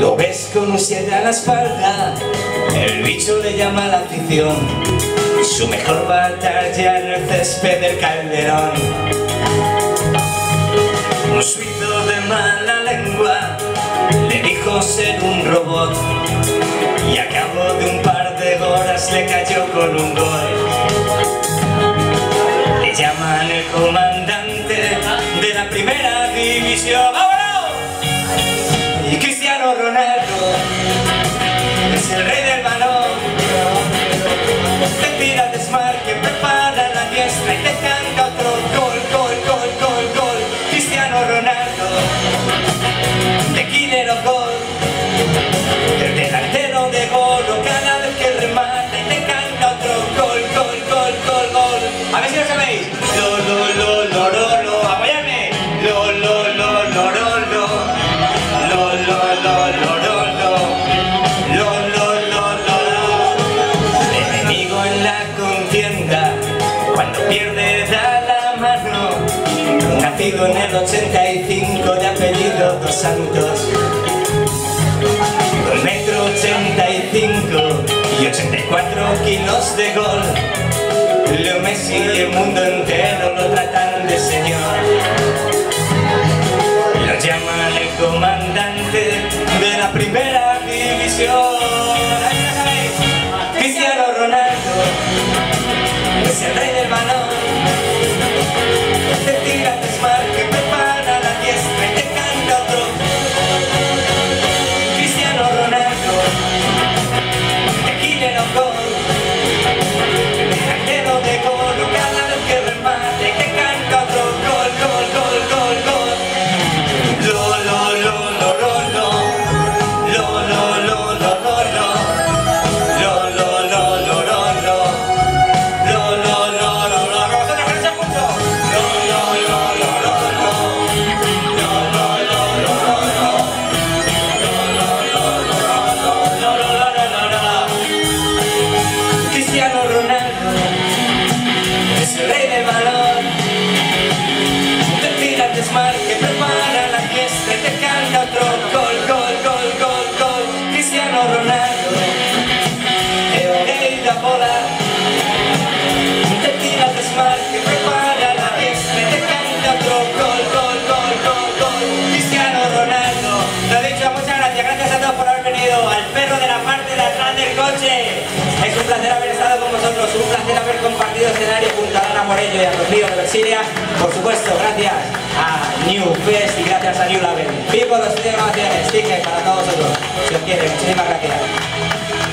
Lo ves con un 7 a la espalda, el bicho le llama la afición. Su mejor batalla en el césped del calderón. Un suizo de mala lengua le dijo ser un robot y a cabo de un par de horas le cayó con un gol. Le llaman el comandante de la primera división. Y te canta gol, gol, gol, gol, gol. Cristiano Ronaldo, de killer o gol. Pierde da la mano. Nacido en el 85 de apellido Dos Santos. Con metro 85 y 84 kilos de gol. Leo Messi y el mundo entero lo tratan de señor. Lo llaman el comandante de la primera división. Cristiano Ronaldo es el rey del balón. De. Es un placer haber estado con vosotros, un placer haber compartido escenario junto a Ana Morello y a Rocío de Versilia. Por supuesto, gracias a New Fest y gracias a New Label. People, los grabaciones, stickers para todos vosotros. Si os quiere, muchísimas gracias.